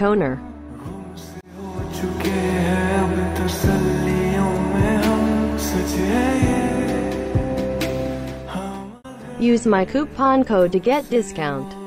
toner. Use my coupon code to get discount.